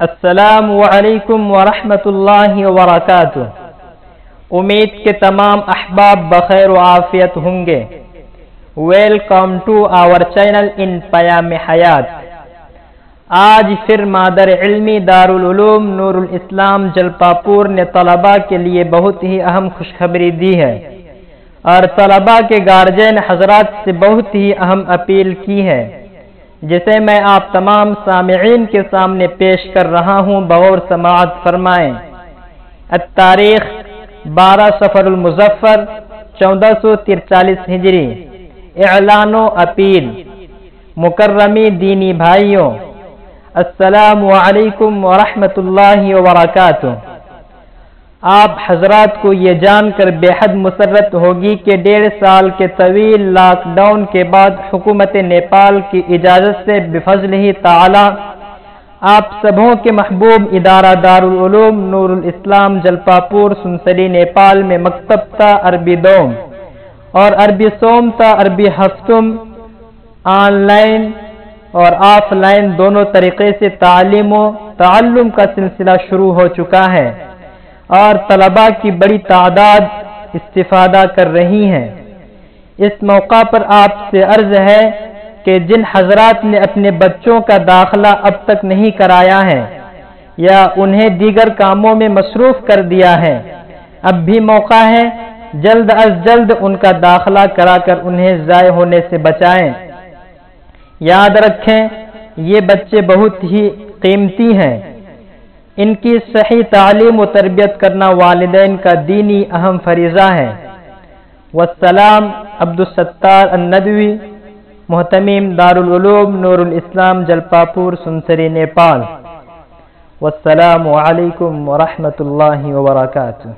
السلام علیکم ورحمۃ اللہ وبرکاتہ۔ امید کے تمام احباب بخیر و عافیت ہوں گے۔ Welcome to our channel in Payam Hayat آج پھر مادر علمی دارالعلوم نور الاسلام جلپاپور نے طلباء کے لیے بہت ہی اہم خوشخبری دی ہے۔ اور طلباء کے گارجین حضرات سے بہت ہی اہم اپیل کی ہے۔ جسے میں آپ تمام سامعین کے سامنے پیش کر رہا ہوں، بغور سماعت فرمائیں۔ التاریخ، بارہ سفر المظفر، چودہ سو ترچالیس ہجری۔ اعلان و اپیل۔ مکرمی دینی بھائیوں، السلام علیکم ورحمۃ اللہ وبرکاتہ۔ آپ حضرات کو یہ جان کر بے حد مسرت ہوگی کہ ڈیڑھ سال کے طویل لاک ڈاؤن کے بعد حکومت نیپال کی اجازت سے بفضل ہی تعالی آپ سبوں کے محبوب ادارہ دارالعلوم نور الاسلام جلپاپور سنسلی نیپال میں مکتب تا عربی دوم اور عربی سوم تا عربی ہفتم آن لائن اور آف لائن دونوں طریقے سے تعلیم و تعلم کا سلسلہ شروع ہو چکا ہے۔ اور طلباء کی بڑی تعداد استفادہ کر رہی ہیں۔ اس موقع پر آپ سے عرض ہے کہ جن حضرات نے اپنے بچوں کا داخلہ اب تک نہیں کرایا ہے یا انہیں دیگر کاموں میں مصروف کر دیا ہے، اب بھی موقع ہے جلد از جلد ان کا داخلہ کرا کر انہیں ضائع ہونے سے بچائیں۔ یاد رکھیں، یہ بچے بہت ہی قیمتی ہیں۔ ان کی صحیح تعلیم و تربیت کرنا والدین کا دینی اہم فریضہ ہے۔ والسلام، عبدالستار الندوی محتمیم دارالعلوم نور الاسلام جلپاپور، سنسری، نیپال۔ والسلام علیکم ورحمۃ اللہ وبرکاتہ۔